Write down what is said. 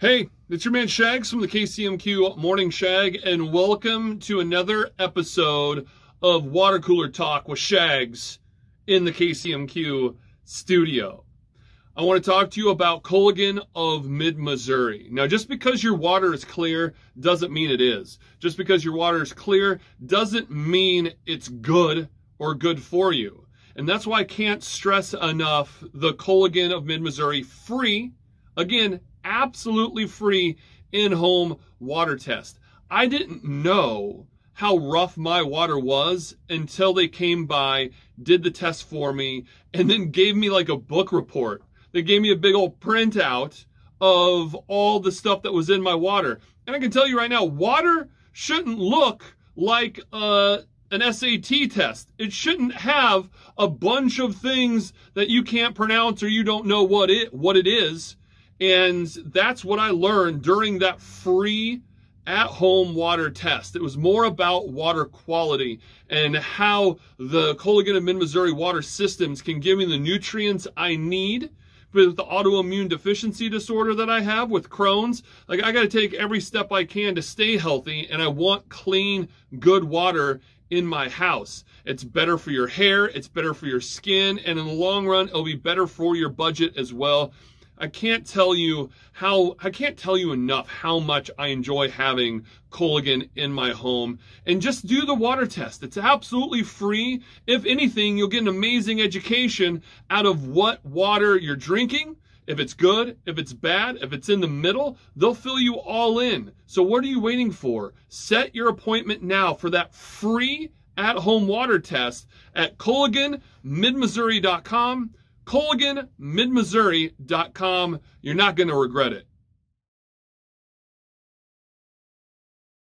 Hey, it's your man Shags from the KCMQ Morning Shag, and welcome to another episode of Water Cooler Talk with Shags in the KCMQ studio. I want to talk to you about Culligan of Mid Missouri. Now, just because your water is clear doesn't mean it is. Just because your water is clear doesn't mean it's good or good for you. And that's why I can't stress enough the Culligan of Mid Missouri free, again, absolutely free in-home water test. I didn't know how rough my water was until they came by, did the test for me, and then gave me like a book report. They gave me a big old printout of all the stuff that was in my water. And I can tell you right now, water shouldn't look like uh, an SAT test. It shouldn't have a bunch of things that you can't pronounce or you don't know what it what it is. And that's what I learned during that free at-home water test. It was more about water quality and how the Culligan of Mid-Missouri water systems can give me the nutrients I need with the autoimmune deficiency disorder that I have with Crohn's. Like I got to take every step I can to stay healthy and I want clean, good water in my house. It's better for your hair, it's better for your skin, and in the long run, it'll be better for your budget as well. I can't tell you how, I can't tell you enough how much I enjoy having Culligan in my home. And just do the water test. It's absolutely free. If anything, you'll get an amazing education out of what water you're drinking, if it's good, if it's bad, if it's in the middle, they'll fill you all in. So what are you waiting for? Set your appointment now for that free at-home water test at CulliganMidMissouri.com. CulliganMidMissouri.com. You're not going to regret it.